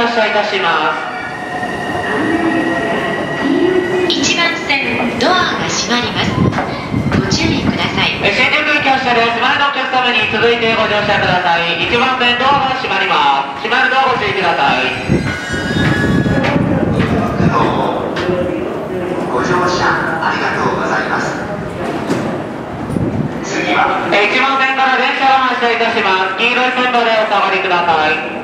発車いたします。1番線ドアが閉まります。ご注意ください。新宿行き発車です前のお客様に続いてご乗車ください。1番線ドアが閉まります。閉まるドアご注意ください。ご乗車ありがとうございます。次は1番線から電車が発車いたします。黄色い線路でお下がりください。